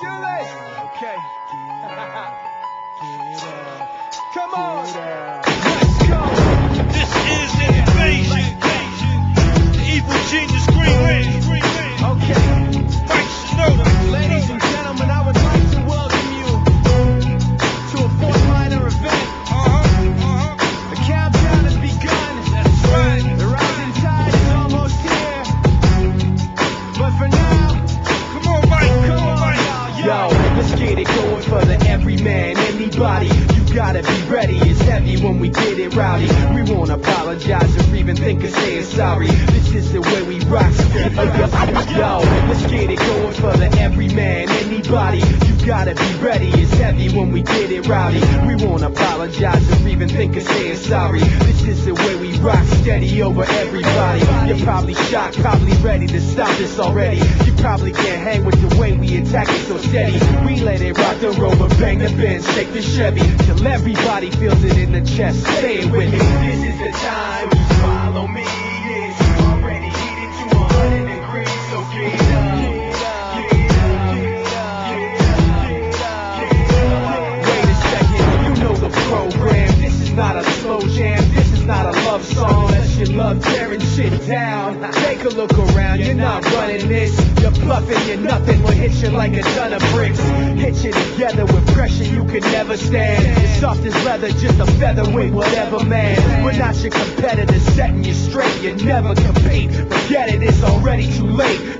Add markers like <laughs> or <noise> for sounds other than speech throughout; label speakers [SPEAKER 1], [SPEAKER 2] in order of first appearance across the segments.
[SPEAKER 1] do this. Okay. <laughs> Come on. Anybody. You gotta be ready. It's heavy when we get it rowdy. We won't apologize or even think of saying sorry. This is the way we rock. Yo, let's get it going for the everyman, anybody. You gotta be ready. It's heavy when we get it rowdy. We won't apologize or even think of saying sorry. This is the way rock steady over everybody. You're probably shocked, probably ready to stop this already. You probably can't hang with the way we attack it so steady. We let it rock the rover, bang the Benz, shake the Chevy till everybody feels it in the chest. It with me. This is the time. Down. Take a look around. You're not running this. You're bluffing. You're nothing. Will hit you like a ton of bricks. Hit you together with pressure you could never stand. You're soft as leather, just a featherweight, whatever man. We're not your competitors, setting you straight. You never compete. Forget it. It's already too late.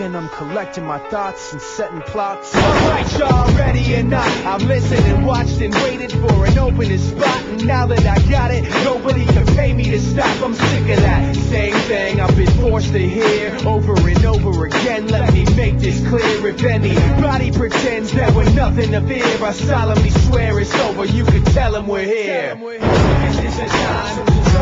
[SPEAKER 1] Second, I'm collecting my thoughts and setting plots. Alright, y'all ready or not? I've listened and watched and waited for an opening spot. And now that I got it, nobody can pay me to stop. I'm sick of that same thing I've been forced to hear over and over again. Let me make this clear. If anybody pretends that we're nothing to fear, I solemnly swear it's over. You can tell them we're here. This is time.